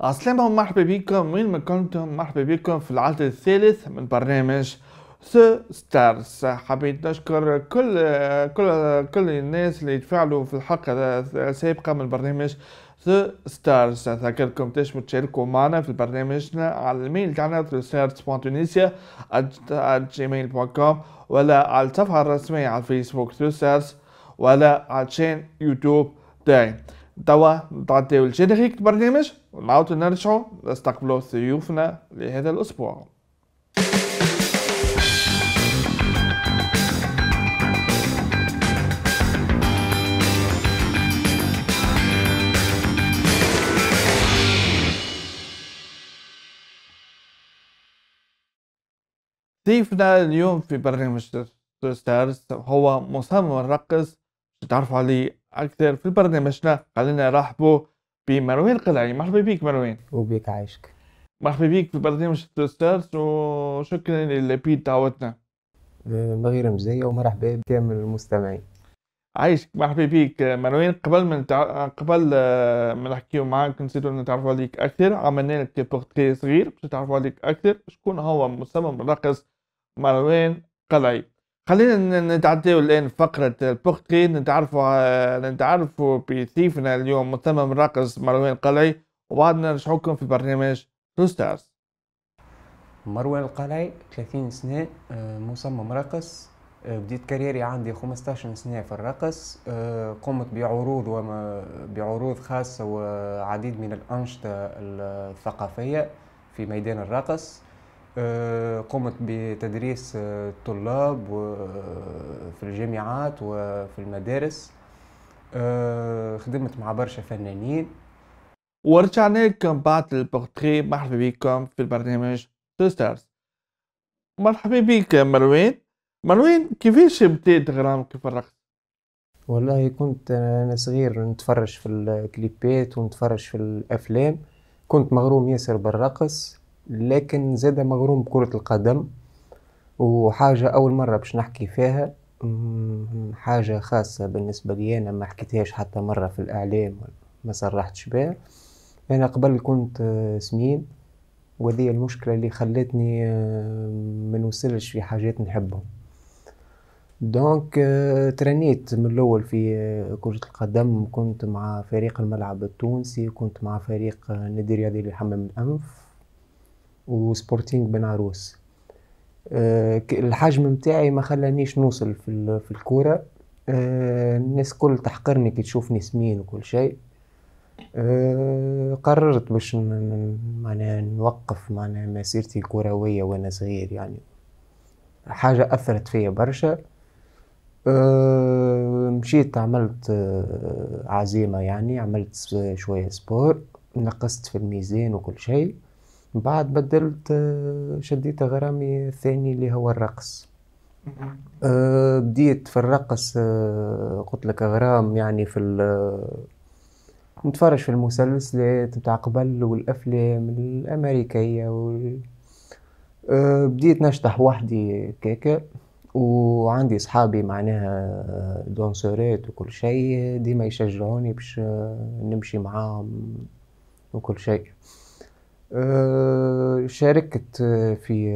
عسلامة ومرحبا بكم. وين ما كنتم مرحبا بكم في العدد الثالث من برنامج The Stars حبيت نشكر كل كل كل الناس اللي تفاعلوا في الحلقة السابقة من برنامج The Stars أذكركم تنجموا تشاركوا معنا في برنامجنا على ال mail تاعنا stars.tunisia@gmail.com ولا على الصفحة الرسمية على الفيسبوك Stars ولا على chaîne YouTube تاعي. توا نتعداو الجينيريك البرنامج ونعاودو نرجعو نستقبلو ضيوفنا لهذا الأسبوع. ضيفنا اليوم في برنامج Stars هو مصمم الرقص تعرفوا عليه أكثر في برنامجنا خلينا نرحبوا بمروان قلعي. مرحبا بك مروان. وبيك عايشك. مرحبا بك في برنامج Stars وشكرا لبيت دعوتنا. مغير مزية ومرحبا بكامل المستمعين. عايشك. مرحبا بك مروان. قبل من تع... قبل آه، ما نحكيو معاك نسيتو نتعرفوا عليك أكثر عملنا لك بورتري صغير باش نتعرفوا عليك أكثر. شكون هو مصمم الرقص مروان قلعي؟ خلينا نتعداو الان فقرة البورتري نتعرفوا نتعرفوا بضيفنا اليوم مصمم الرقص مروان قلعي. وبعد نرجعوكم في برنامج The Stars مروان القلعي 30 سنة آه، مصمم رقص آه، بديت carrière ي عندي 15 سنة في الرقص آه، قمت بعروض وما بعروض خاصة وعديد من الأنشطة الثقافية في ميدان الرقص آه، قمت بتدريس الطلاب في الجامعات وفي المدارس. آه، خدمت مع برشا فنانين. ورجعنا لكم بعد البورتري مرحبا بكم في البرنامج The Stars مرحبا بك مروان. مروان كيفاش بديت غرامك في الرقص؟ والله كنت أنا صغير نتفرج في الكليبات ونتفرج في الأفلام. كنت مغروم ياسر بالرقص. لكن زاد مغروم بكرة القدم وحاجة أول مرة باش نحكي فيها حاجة خاصة بالنسبة لي أنا ما حكيتهاش حتى مرة في الإعلام ما صرحتش بها. أنا قبل كنت آه، سمين وهذه المشكلة اللي خلتني آه، ما نوصلش في حاجات نحبهم. donc آه، ترنيت من الأول في كرة القدم كنت مع فريق الملعب التونسي كنت مع فريق نادي رياضي لحمام الأنف. وسبورتينج بن عروس أه الحجم متاعي ما خلانيش نوصل في, في الكورة. أه الناس كل تحقرني كي تشوفني سمين وكل شيء. أه قررت باش معناها نوقف معناها مسيرتي الكروية وأنا صغير يعني. حاجة أثرت فيا برشا. مشيت عملت عزيمة يعني عملت شوية sport نقصت في الميزان وكل شيء. بعد بدلت آه، شديت غرامي الثاني اللي هو الرقص. أه بديت في الرقص أه قلت لك غرام يعني في نتفرج في المسلسلات بتاع قبل والأفلام الأمريكية وال... بديت نشطح وحدي كيكا وعندي صحابي معناها danseurات وكل شيء ديما يشجعوني باش نمشي معاهم وكل شيء. آه، شاركت في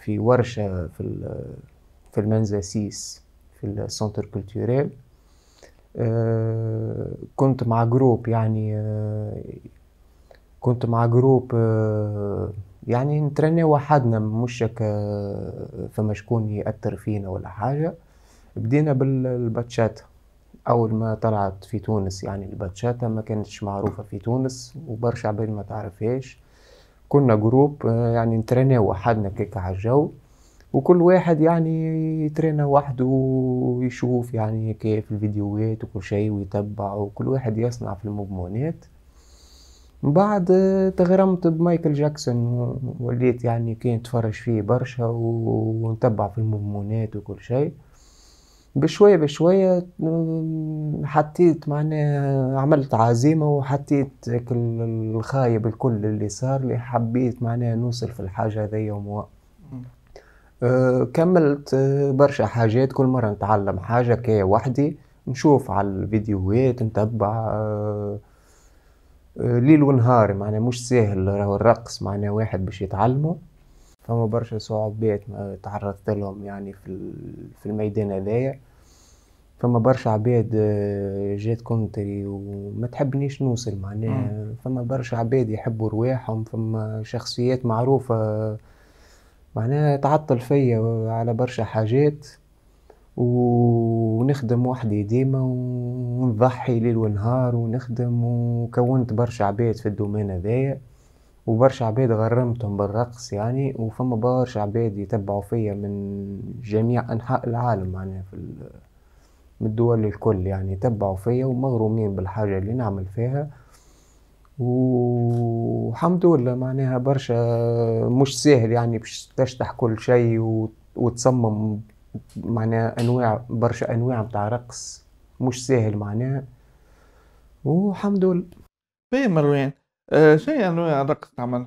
في ورشة في في المنزل سيس في السنتر كولتوريل آه، كنت مع جروب يعني آه، كنت مع جروب يعني نترني وحدنا مش فما شكون يأثر فينا ولا حاجة. بدينا بالباتشاتا أول ما طلعت في تونس يعني الباتشاتا ما كانتش معروفة في تونس وبرشا عباد ما تعرفهاش. كنا groupe آه، يعني نترينا وحدنا هكاك على الجو وكل واحد يعني يترينا وحده ويشوف يعني كيف الفيديوهات وكل شيء ويتبع وكل واحد يصنع في المضمونات. من بعد آه، تغرمت بمايكل جاكسون وليت يعني كي نتفرج فيه برشا ونتبع في المضمونات وكل شيء. بشوية بشوية حطيت معناها عملت عزيمة وحطيت الخايب الكل اللي صار لي حبيت معناها نوصل في الحاجة هذيا وموا أه كملت برشا حاجات كل مرة نتعلم حاجة كي وحدي نشوف على الفيديوهات نتبع أه آه، ليل ونهار معناها مش ساهل راهو الرقص معناها واحد باش يتعلمه. فما برشا صعوبات تعرضت لهم يعني في في الميدان هذايا. فما برشا عباد آه، جات contre وما تحبنيش نوصل معناها. فما برشا عباد يحبوا رواحهم فما شخصيات معروفة معناها تعطل فيا على برشا حاجات. ونخدم وحدي ديما ونضحي ليل ونهار ونخدم و contre برشا عباد في ال domaine هذايا. وبرشا عباد غرمتهم بالرقص يعني. وفما برشا عباد يتبعوا فيا من جميع أنحاء العالم معناها في من الدول الكل يعني يتبعوا فيا ومغرومين بالحاجة اللي نعمل فيها. والحمد لله معناها برشا مش سهل يعني باش تشطح كل شيء وتصمم معناها أنواع برشا أنواع متاع رقص مش سهل معناها. والحمد لله. في مروان آه شنو أنواع الرقص تعمل؟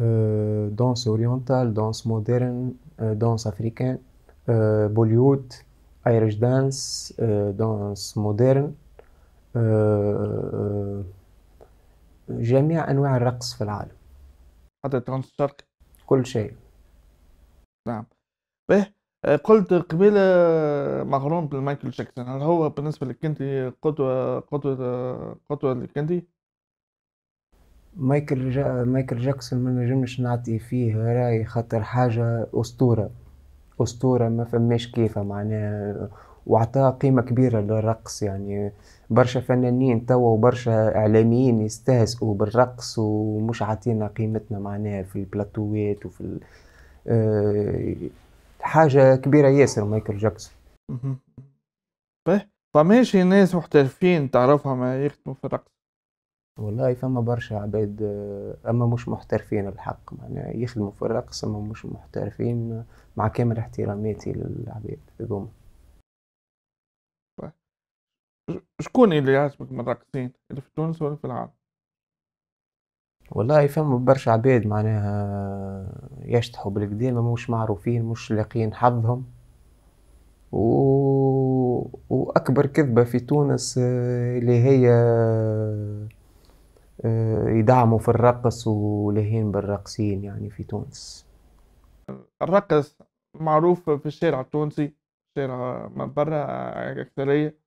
آه danse orientale danse moderne آه danse africaine آه Bollywood. Irish dance danse moderne جميع أنواع الرقص في العالم. حتى ال danse الشرقي كل شيء. نعم. به قلت قبيلة مغروم بمايكل جاكسون هل هو بالنسبة لك أنت قدوة قدوة قدوة لك أنت؟ مايكل جا... مايكل جاكسون ما نجمش نعطي فيه رأي خاطر حاجة أسطورة. أسطورة ما فماش كيفها معناها وعطاه قيمة كبيرة للرقص يعني. برشا فنانين توا وبرشا إعلاميين يستهزئوا بالرقص ومش عاطينا قيمتنا معناها في البلاتوات وفي ال... آه، حاجة كبيرة ياسر مايكل جاكسون. فماشي ناس محترفين تعرفها ما يخدموا في الرقص. والله فما برشا عباد أما مش محترفين الحق معناها يخدموا في الرقص أما مش محترفين مع كامل احتراماتي للعباد هذوما. شكون اللي يعجبك من الراقصين اللي في تونس ولا في العالم والله فما برشا عباد معناها يشطحوا بالقدام مش معروفين مش لاقيين حظهم. و... وأكبر كذبة في تونس اللي هي يدعموا في الرقص ولهين بالراقصين يعني في تونس. الرقص معروف في الشارع التونسي الشارع من برا أكثرية.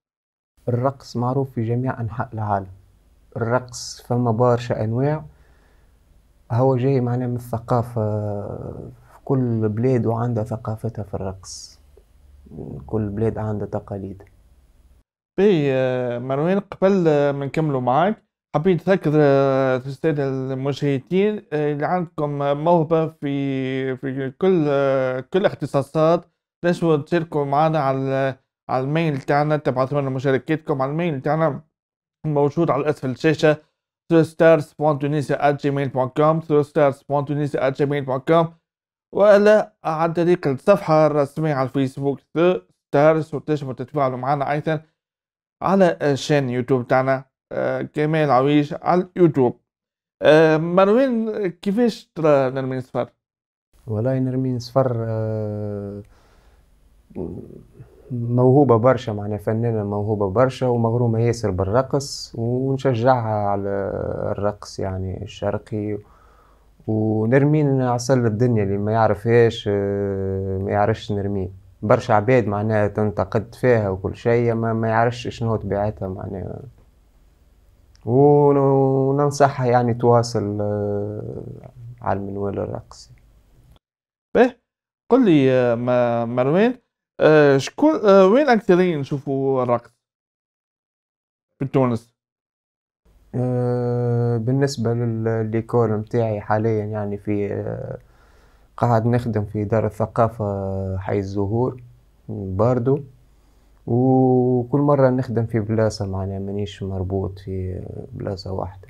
الرقص معروف في جميع أنحاء العالم. الرقص فما برشا أنواع. هو جاي معنا من الثقافة في كل بلاد وعندها ثقافتها في الرقص. كل بلاد عندها تقاليد. بي مروان قبل ما نكملوا معاك حبيت نذكر السادة المشاهدين اللي عندكم موهبة في في كل كل اختصاصات. تنجموا تشاركوا معنا على على ال mail تاعنا تبعثوا لنا مشاركاتكم على ال mail تاعنا موجود على اسفل الشاشة thrustars.tunisia@gmail.com thrustars.tunisia@gmail.com ولا عن طريق الصفحة الرسمية على الفيسبوك ستارز وتنجموا تتفاعلوا معنا أيضا على ال chaîne YouTube تاعنا. آه، كمال عويش على اليوتيوب. آه، مروان كيفاش ترى نرمين صفر؟ والله نرمين صفر آه، موهوبة برشا معناها فنانة موهوبة برشا ومغرومة ياسر بالرقص ونشجعها على الرقص يعني الشرقي. ونرمين عسل الدنيا اللي ما يعرفهاش آه، ما يعرفش نرمين. برشا عباد معناها تنتقد فيها وكل شيء ما, ما يعرفش شنو طبيعتها معناها. وننصحها يعني تواصل آه، على المنوال الرقصي. به قل لي آه، مروان آه شكون وين أكثرين نشوفوا الرقص؟ في تونس. بالنسبة للديكور متاعي حاليا يعني في قاعد نخدم في دار الثقافة حي الزهور باردو وكل مرة نخدم في بلاصة معناها مانيش مربوط في بلاصة واحدة.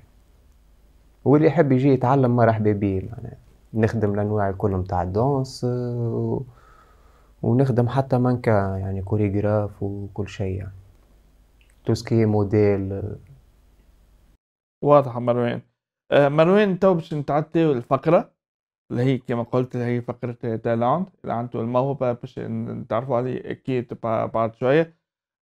واللي يحب يجي يتعلم مرحبا بيه معناها نخدم الأنواع الكل متاع الدونس آه ونخدم حتى منكا يعني كوريغراف وكل شيء يعني. توسكي موديل. واضح مروان آه، مروان تو باش نتعدي الفقرة. اللي هي كما قلت اللي هي فقرة تايلاند اللي عنده الموهبة باش نتعرفوا عليه أكيد بعد شوية.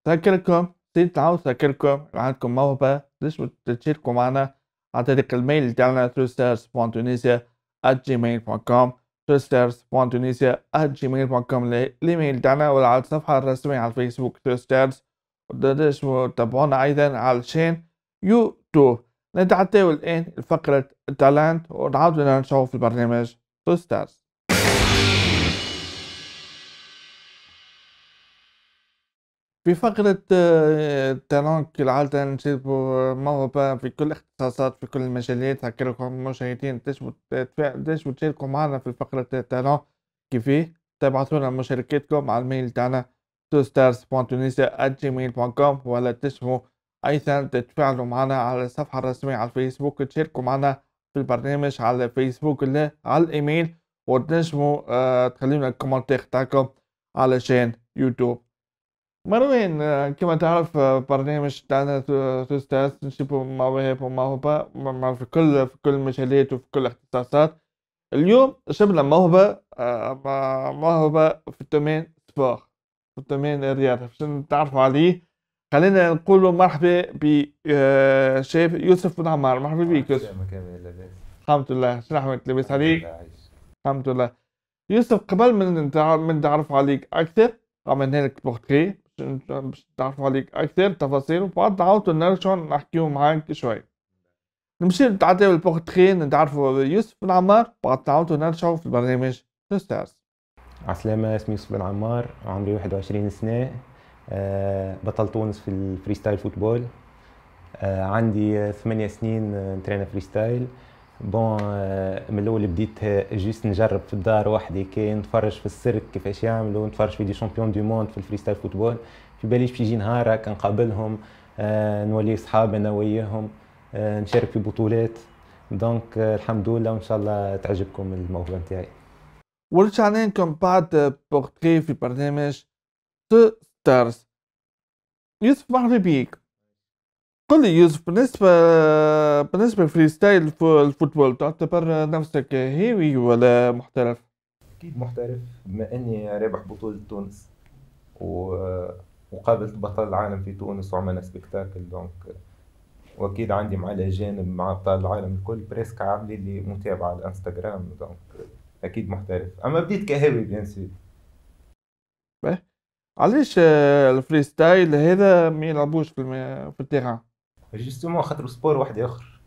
تذكركم نسيت نعاود نذكركم عندكم موهبة ليش تشاركوا معنا عن طريق ال mail تاعنا thrusters.tunisia@gmail.com thrusters.tunisia@gmail.com الإيميل تاعنا ولا على الصفحة الرسمية على الفيسبوك thrusters. وتنجموا تتابعونا أيضا على ال chaîne YouTube. نتعطيو الآن فقرة talent ونعاودو نشوفو في البرنامج. ترسترز في فقرة talent كالعادة نجيبو موهبة في كل الاختصاصات في كل المجالات هكا مشاهدين تنجمو تشاركوا معنا في فقرة talent كيفيه تبعثونا مشاركاتكم على ال mail تاعنا twostars.tunisia@gmail.com ولا تنجمو أيضا تتفاعلوا معنا على الصفحة الرسمية على الفيسبوك تشاركوا معنا في البرنامج على الفيسبوك ولا على الإيميل وتنجموا آه تخلينا ال commentaire تاعكم على chaîne YouTube. مروان آه، كما تعرف آه، برنامج تاعنا توستاس نشوفوا مواهب وموهبة في كل في كل المجالات وفي كل الاختصاصات. اليوم جبنا موهبة موهبة في ال domaine sport في ال domaine الرياضة. باش نتعرفوا عليه خلينا نقول مرحبا بشيف يوسف بن عمار. مرحبا بك يوسف الحمد لله. شنو احوالك لاباس عليك؟ الحمد لله. يوسف قبل من من نتعرف عليك أكثر عملنا لك بورتري باش نتعرفوا عليك أكثر تفاصيل وبعد نعاودوا نرجعوا نحكيو معاك شوي. نمشي نتعداو البورتري نتعرفوا يوسف بن عمار بعد نعاودوا نرجعوا في البرنامج. ستارز عسلامة اسمي يوسف بن عمار عمري 21 سنة. آه، بطل تونس في ال freestyle football آه، عندي ثمانية سنين نترينا freestyle Bon آه، من الأول بديت juste نجرب في الدار وحدي كي نتفرج في السيرك كيفاش يعملوا نتفرج في des champions du monde في ال freestyle football في باليش باش يجي نهار هكا نقابلهم نولي صحاب أنا وياهم نشارك في بطولات. donc الحمد لله وإن شاء الله تعجبكم الموهبة نتاعي. ورجعنا لكم بعد بورتري في برنامج Stars يوسف مرحبا بيك قل لي يوسف بالنسبة بالنسبة للفري ستايل الفوتبول تعتبر نفسك هاوي ولا محترف؟ أكيد محترف بما إني رابح بطولة تونس و... وقابلت بطل العالم في تونس وعملنا spectacle donc وأكيد عندي مع الأجانب مع أبطال العالم الكل presque عاملي لي متابعة على الإنستغرام donc أكيد محترف. أما بديت كهاوي bien sûr علاش ال freestyle هذا ما يلعبوش في في ال terrain؟ justement خاطر sport واحد آخر.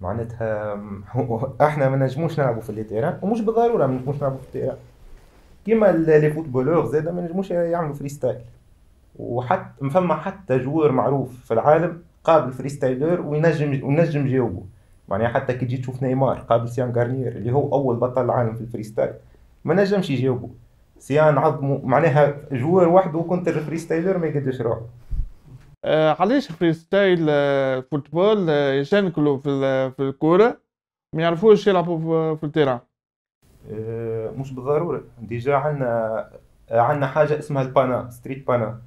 معناتها إحنا ما نجموش نلعبوا في ال terrain ومش بالضرورة ما نجموش نلعبوا في ال terrain. كيما les footballeurs زاد ما نجموش يعملوا freestyle وحتى فما حتى جوار معروف في العالم قابل freestyler وينجم ونجم جاوبه معناها حتى كي تجي تشوف نيمار قابل سيان غارنير اللي هو أول بطل العالم في ال freestyle ما نجمش يجاوبه سيان عظمو معناها جوار وحده كنت ال freestyler ما يقدرش روح آه علاش freestyle آه football آه يشنكلوا في في الكورة ما يعرفوش يلعبوا في, في التيران. آه مش بالضرورة. déjà عندنا عندنا حاجة اسمها ال panna street panna.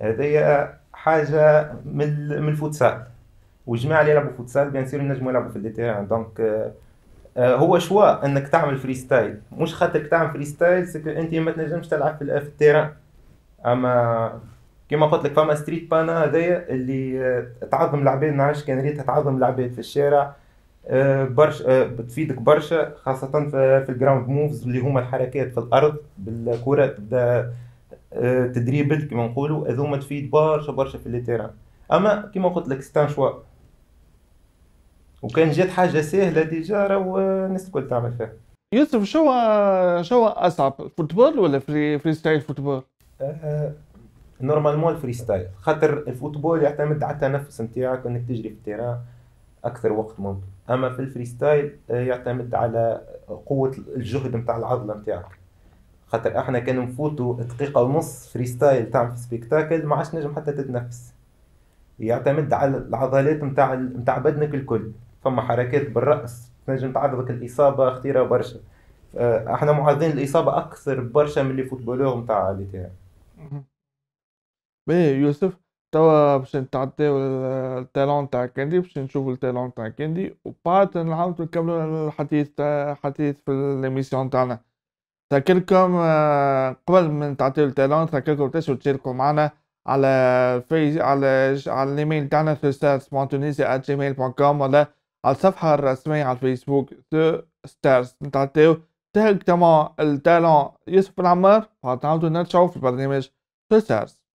هذه حاجة من من ال futsal. والجماعه اللي يلعبوا futsal bien sûr ينجموا يلعبوا في ال terrain. donc آه آه، هو choix إنك تعمل freestyle مش خاطرك تعمل freestyle c'est que أنت ما تنجمش تلعب في ال terrain. أما كما قلت لك فما street panna هذايا اللي آه، تعظم العباد ما نعرفش كان ريتها تعظم العباد في الشارع. آه، برشا بتفيدك برشا خاصة في ال ground moves اللي هما الحركات في الأرض بالكرة تبدا تدريبل كما نقولوا هذوما تفيد برشا برشا في ال terrain. أما كما قلت لك c'est un choix وكان جات حاجة سهلة déjà راهو الناس الكل تعمل فيها. يوسف شو شو أصعب ال football ولا free freestyle football؟ آه normalement ال freestyle خاطر ال football يعتمد على التنفس نتاعك انك تجري في ال terrain أكثر وقت ممكن. أما في ال freestyle آه، يعتمد على قوة الجهد نتاع العضلة نتاعك. خاطر إحنا كان نفوتوا دقيقة ونص freestyle تعمل في spectacle ما عادش نجم حتى تتنفس. يعتمد على العضلات نتاع نتاع بدنك الكل. فما حركات بالرأس تنجم تعرضك الاصابه خطيرة برشا. آه، إحنا معرضين للاصابه أكثر برشا من les footballeurs نتاع les باهي يوسف توا باش نتعداو ال talent تاع candidat باش نشوفو ال talent تاع candidat وبعد نعاودو نكملو الحديث حديث في l'émission تاعنا. نذكركم آه، قبل ما نتعداو ال talent نذكركم تنجمو تشاركوا معنا على فيس على على الإيميل تاعنا Stars.tunisia@gmail.com ولا على الصفحة الرسمية على الفيسبوك Stars نتعداو directement ال talent. يوسف العمار فتعاودوا نرجعوا في البرنامج Stars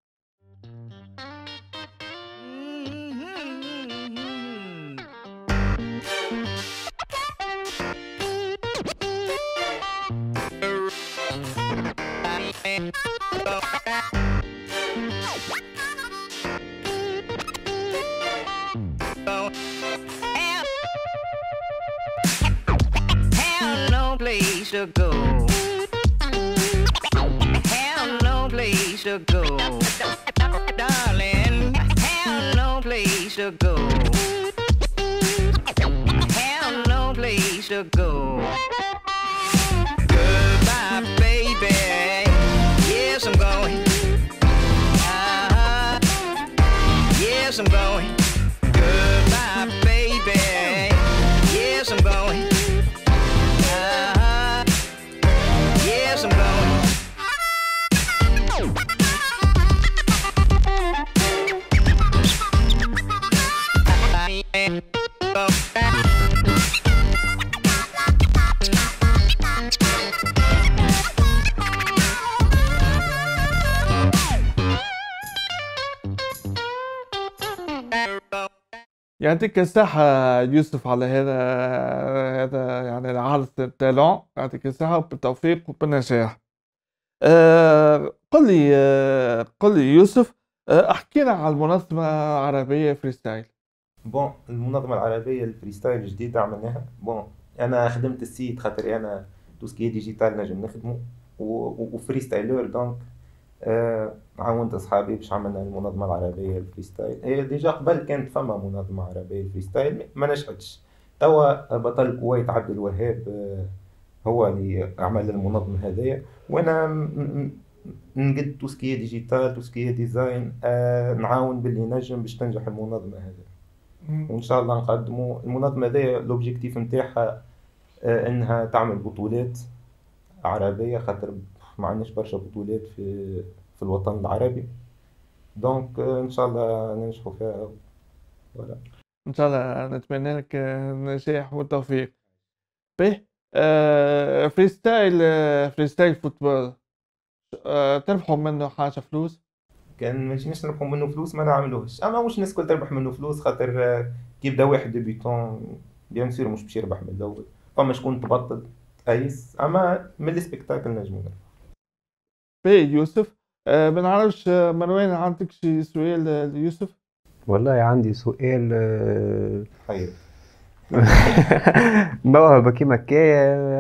يعطيك الصحة يوسف على هذا هذا يعني العرض ال talent يعطيك الصحة بالتوفيق وبالنجاح. آه قل لي آه قل لي يوسف آه أحكينا على المنظمة العربية freestyle. Bon المنظمة العربية ال freestyle الجديدة عملناها bon أنا خدمت ال site خاطر أنا tout ce qui digital نجم نخدمه و freestyler donc آه عاونت أصحابي باش عملنا المنظمة العربية ال freestyle. هي déjà قبل كانت فما منظمة عربية ال freestyle ما نجحتش. توا بطل الكويت عبد الوهاب آه هو اللي عمل وأنا م- م- نقد توسكي ديجيتال توسكي ديزاين آه نعاون باللي نجم باش تنجح المنظمة هذه وإن شاء الله نقدموا المنظمة هذه l'objectif نتاعها آه، إنها تعمل بطولات عربية خاطر ما عندناش برشا بطولات في في الوطن العربي. donc إن شاء الله ننجحوا فيها ولا إن شاء الله نتمنى لك النجاح والتوفيق. به آه freestyle freestyle football آه تربحوا منه حاجة فلوس؟ كان ما جيناش نربحوا منه فلوس؟ ما نعملوهش. أما مش الناس الكل تربح منه فلوس؟ خاطر آه، كي يبدا واحد débutant bien sûr مش باش يربح من الأول. فما شكون تبطل تأيس. أما من ال spectacle نجمو نربحوا. به يوسف. آه ما نعرفش آه، مروان عندك شي سؤال آه، ليوسف؟ والله عندي سؤال آه، خير موهبة كيما كي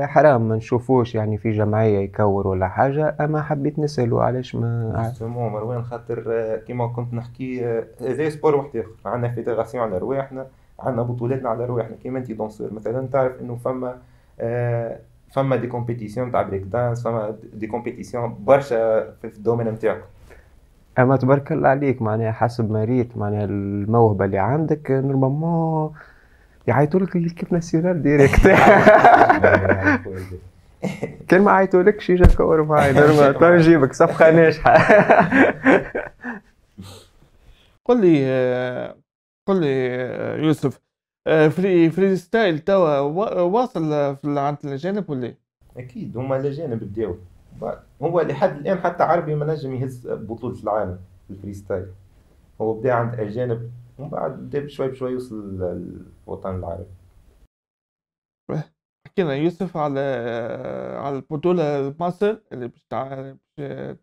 حرام ما نشوفوش يعني في جمعية يكور ولا حاجة أما حبيت نسأله علاش ما justement مروان خاطر آه، كيما كنت نحكي آه، هذا sport واحد آخر. عندنا fédération على رواحنا عندنا بطولاتنا على رواحنا. كيما انت danseur مثلا تعرف إنه فما آه، فما des compétitions تاع بريك دانس فما des compétitions برشا في ال domaine نتاعك. أما تبارك الله عليك معناها حسب ما ريت معناها الموهبة اللي عندك normalement يعيطوا لك l'équipe nationale direct كان ما عيطوا لكش يجي كور معي normal تو نجيبك صفقة ناجحة. قل لي قل لي يوسف free freestyle توا وا- واصل عند الأجانب ولا؟ أكيد هما الاجانب بداو. هو لحد الآن حتى عربي ما نجم يهز بطولة العالم في ال freestyle. هو بدأ عند اجانب ومن بعد بدأ بشوي بشوي يوصل للوطن العربي. حكينا يوسف على على البطولة مصر اللي باش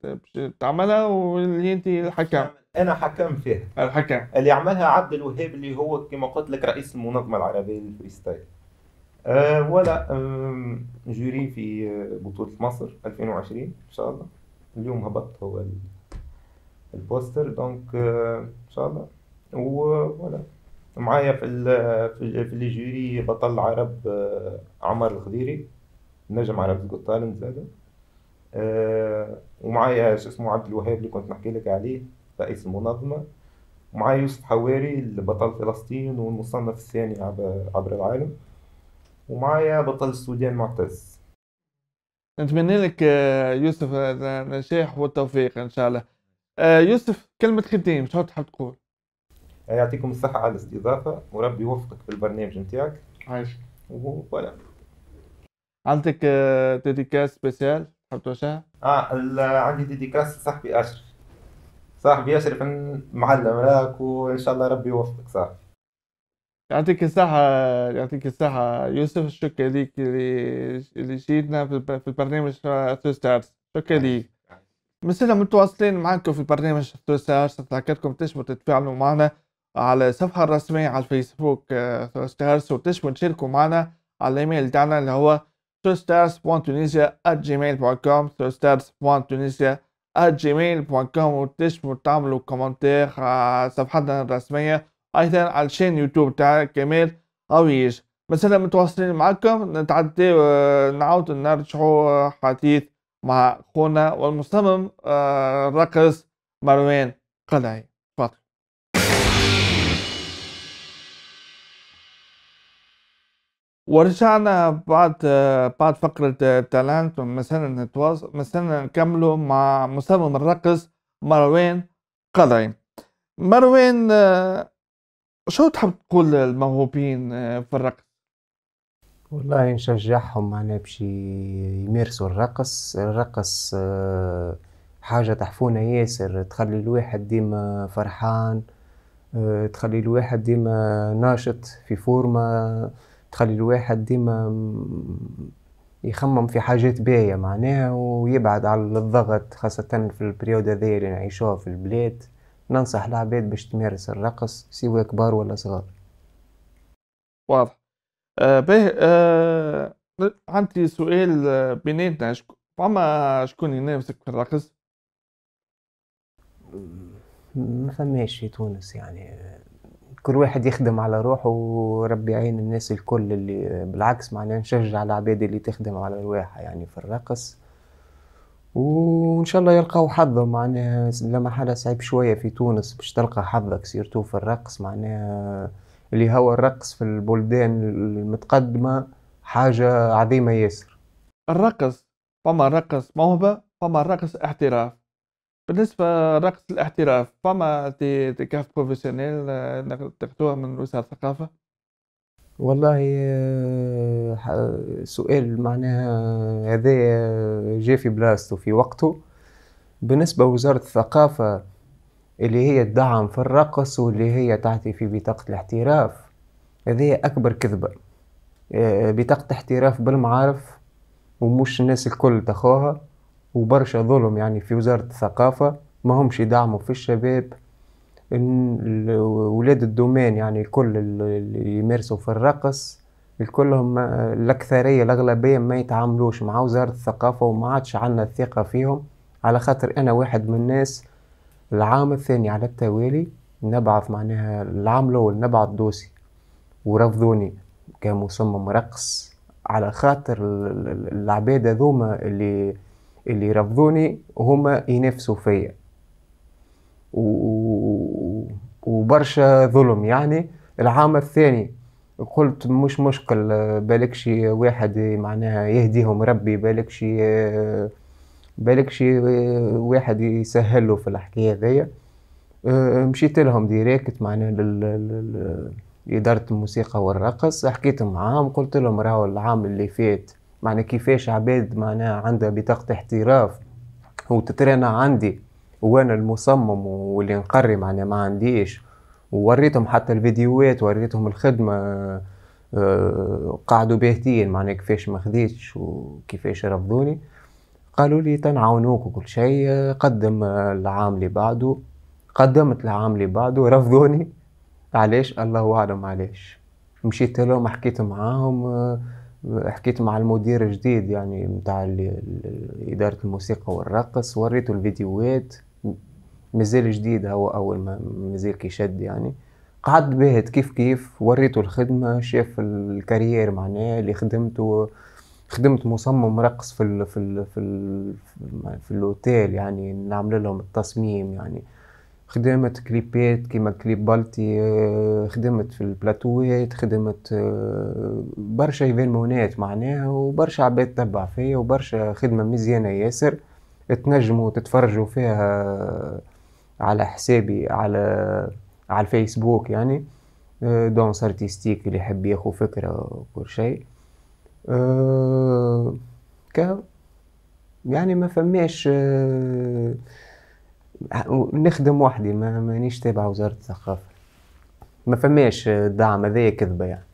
باش- تعملها واللي أنت الحكم أنا حكم فيها. الحكم اللي عملها عبد الوهاب اللي هو كما قلت لك رئيس المنظمة العربية لل freestyle. أه ولا jury في بطولة مصر 2020 إن شاء الله. اليوم هبط هو ال- ال poster donc آه، إن شاء الله. ولا. معايا في في, ال- في ال jury بطل العرب آه، عمر الخضيري نجم عرب تالنت زاد ومعايا شو اسمه عبد الوهاب اللي كنت نحكي لك عليه رئيس المنظمة. ومعايا يوسف حواري البطل فلسطين والمصنف الثاني عبر, العالم. ومعايا بطل السودان معتز. نتمنى لك آه، يوسف النجاح والتوفيق إن شاء الله. آه، يوسف كلمة ختام شو تحب تقول؟ يعطيكم الصحة على الاستضافة. وربي يوفقك في البرنامج نتاعك. عايش. و voilà. عندك آه، dédicace spéciale؟ تحب توجهها؟ آه عندي dédicace صاحبي أشرف. صاحبي أشرف معلم راك وإن شاء الله ربي يوفقك صاحبي. يعطيك الصحة يعطيك الصحة. يوسف شكرا ليك اللي اللي جيتنا في الب- في البرنامج The Stars شكرا ليك. مازلنا متواصلين معكم في برنامج The Stars تذكركم تنجموا تتفاعلوا معنا. على الصفحة الرسمية على الفيسبوك Stars وتنجموا تشاركوا معنا؟ على الإيميل تاعنا اللي هو stars.tunisia@gmail.com stars.tunisia@gmail.com وتنجموا تعملوا commentaire على صفحتنا الرسمية. أيضا على ال chaîne YouTube تاع كمال غويش مازلنا متواصلين معكم. نتعدي نعاود نرجعوا حديث مع خونا والمصمم آه، الراقص مروان قلعي ورجعنا بعد بعد فقرة تالنت مثلا نتواصل مثلا نكملوا مع مصمم الرقص مروان قلعي مروان شو تحب تقول للموهوبين في الرقص؟ والله نشجعهم معناه باش يمارسوا الرقص. الرقص حاجة تحفونة ياسر. تخلي الواحد ديما فرحان تخلي الواحد ديما ناشط في فورمة. تخلي الواحد ديما يخمم في حاجات باهية معناها ويبعد على الضغط خاصة في ال période هذايا اللي نعيشوها في البلاد. ننصح العباد باش تمارس الرقص سواء كبار ولا صغار. واضح. آه باهي آه عندي سؤال آه، بيناتنا. شك- فما شكون ينافسك في الرقص؟ ما فماش في تونس يعني. كل واحد يخدم على روحه وربي يعين الناس الكل اللي بالعكس معناها نشجع العباد اللي تخدم على رواحها يعني في الرقص. وإن شاء الله يلقاو حظهم معناها لما حدا صعيب شوية في تونس باش تلقى حظك سيرتو في الرقص معناها اللي هو الرقص في البلدان المتقدمة حاجة عظيمة ياسر. الرقص فما رقص موهبة فما رقص احتراف. بالنسبة لرقص الاحتراف فما des des cartes professionnelles آه، تاخدوها من وزارة الثقافة؟ والله آه، سؤال معناها هذا جاء في بلاصتو في وقته. بالنسبة لوزارة الثقافة اللي هي تدعم في الرقص واللي هي تعطي في بطاقة الاحتراف هذه أكبر كذبة. آه، بطاقة احتراف بالمعارف ومش الناس الكل تاخوها وبرشا ظلم يعني في وزارة الثقافة ما همش يدعموا في الشباب ولاد الدومين يعني كل ال- اللي يمارسوا في الرقص الكلهم الأكثرية الأغلبية ما يتعاملوش مع وزارة الثقافة وما عادش عنا الثقة فيهم. على خاطر أنا واحد من الناس العام الثاني على التوالي نبعث معناها العام الأول نبعث دوسي ورفضوني كمصمم رقص. على خاطر ال- ال- العباد هذوما اللي اللي رفضوني هما ينافسوا فيا. و- وبرشا ظلم. يعني العام الثاني قلت مش مشكل آه، بالك شي واحد معناها يهديهم ربي بالك شي آه، بالك شي آه، واحد يسهله في الحكاية هذيا آه، مشيت لهم ديريكت معناها لإدارة الموسيقى والرقص. حكيت معاهم قلت لهم راهو العام اللي فات معناها كيفاش عباد معناها عندها بطاقة احتراف وتترينا عندي وأنا المصمم واللي نقري معناها ما عنديش. ووريتهم حتى الفيديوهات وريتهم الخدمة آه، قعدوا باهتين معناها كيفاش ما خديتش وكيفاش رفضوني. قالوا لي تنعاونوك وكل شيء قدم العام اللي بعده قدمت العام اللي بعده رفضوني. علاش؟ الله أعلم علاش. مشيت لهم حكيت معاهم آه، حكيت مع المدير الجديد يعني متاع إدارة الموسيقى والرقص وريته الفيديوهات. مازال جديد هو أول ما مازال كيشد يعني. قعدت باهت كيف كيف وريته الخدمة شاف الكارير معناه اللي خدمته. خدمت مصمم رقص في ال في ال في ال في الأوتيل يعني نعمل لهم التصميم يعني. خدمت كليبات كيما كليب بالتي آه، خدمت في البلاتوات خدمت آه، برشا إيفينمونات معناها وبرشا عباد تبع فيا وبرشا خدمة مزيانة ياسر تنجموا تتفرجوا فيها على حسابي على على الفيسبوك يعني آه، danse artistique اللي يحب ياخو فكرة وكل شيء. آه، ك يعني ما فماش آه، نخدم وحدي ما مانيش تابع وزارة الثقافة. ما فماش دعم هذايا كذبة يعني.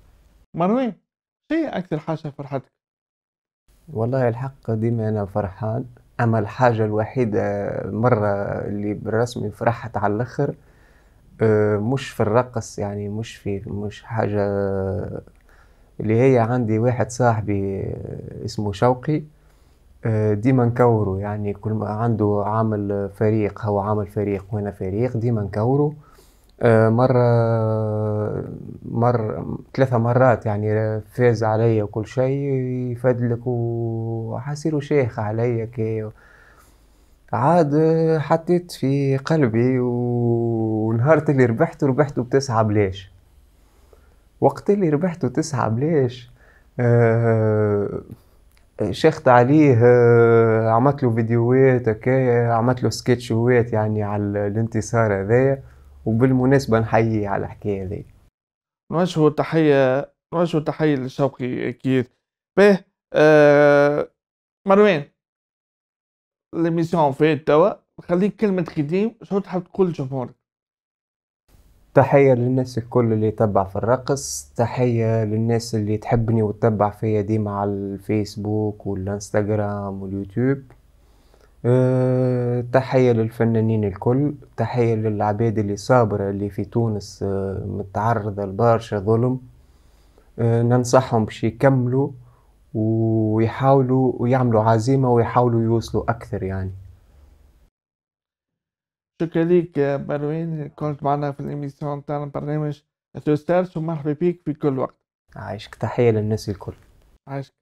مروان شنية أكثر حاجة فرحتك؟ والله الحق ديما أنا فرحان. أما الحاجة الوحيدة مرة اللي بالرسمي فرحت على الآخر آه، مش في الرقص يعني مش في مش حاجة اللي هي عندي واحد صاحبي آه، اسمه شوقي. ديما نكورو يعني كل ما عنده عامل فريق هو عامل فريق وأنا فريق ديما نكورو. آه، مرة مر ثلاثة مرات يعني فاز عليا وكل شيء يفدلك وحصيرو شيخ عليا كي عاد حطيت في قلبي ونهار اللي ربحت ربحته بتسعة بلاش وقت اللي ربحته تسعة بلاش آه، شيخت عليه آه، عملت له فيديوهات هكايا عملت له سكتشوات يعني على الانتصار هذايا وبالمناسبة نحييه على الحكاية هذي نوجه تحية نوجه تحية لشوقي أكيد باهي آه مروان l'émission فات توا خليك كلمة ختام شو تحب تقول لجمهورك؟ تحية للناس الكل اللي يتبع في الرقص تحية للناس اللي تحبني وتتبع فيا ديما على الفيسبوك والانستغرام واليوتيوب. أه تحية للفنانين الكل تحية للعباد اللي صابرة اللي في تونس أه متعرضة لبرشا ظلم. أه ننصحهم باش يكملوا ويحاولوا ويعملوا عزيمة ويحاولوا يوصلوا أكثر يعني. شكرا ليك يا مروان كنت معنا في ال émission تاع برنامج Stars ومرحبا بيك في كل وقت. عايشك تحية للناس الكل. عايشك.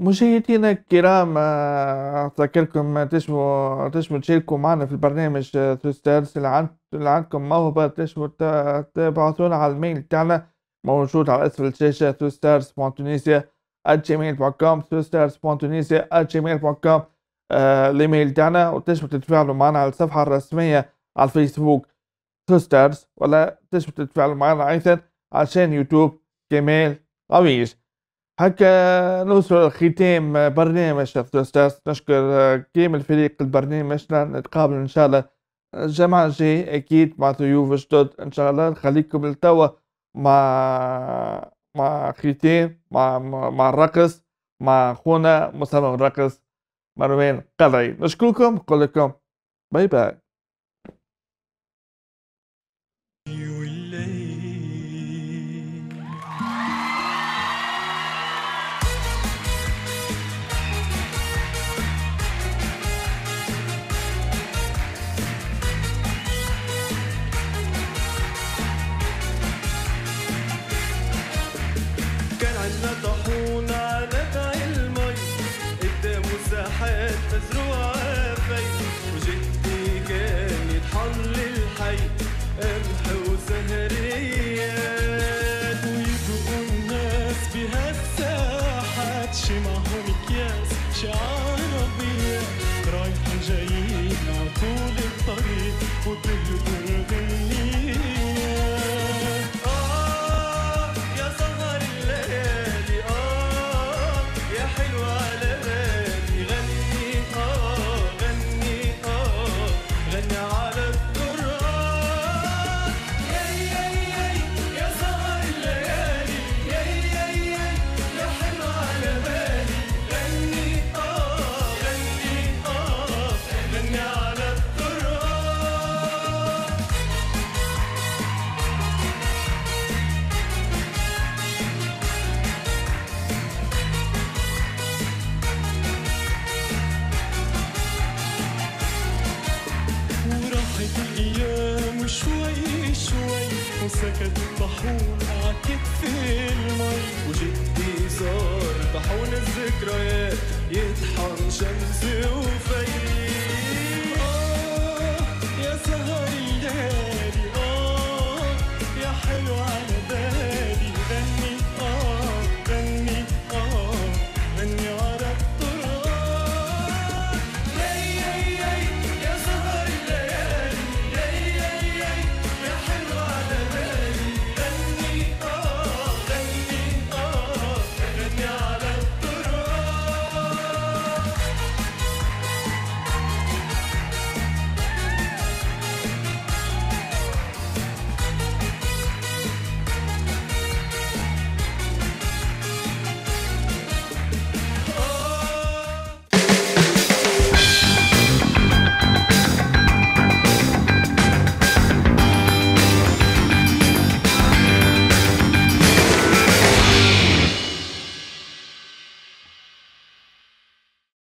مشاهدينا الكرام آه، أذكركم تنجموا تنجموا تشاركوا معنا في البرنامج The Stars اللي, عند... اللي عندكم موهبة تنجموا تبعثونا على ال mail تاعنا موجود على أسفل الشاشة The Stars point Tunisia gmail.com The Stars point Tunisia gmail.com آه، الإيميل تاعنا وتنجموا تتفاعلوا معنا على الصفحة الرسمية على الفيسبوك The Stars ولا تنجموا تتفاعلوا معنا أيضا على chaîne YouTube كمال غويش هكا نوصل لختام برنامج The Stars نشكر كامل فريق البرنامج نتقابل إن شاء الله. الجمعة الجاي أكيد مع ضيوف جدد. إن شاء الله نخليكم لتوا مع مع ختام مع مع الرقص مع خونا مصمم الرقص. مروان قلعي نشكركم نقول لكم باي باي.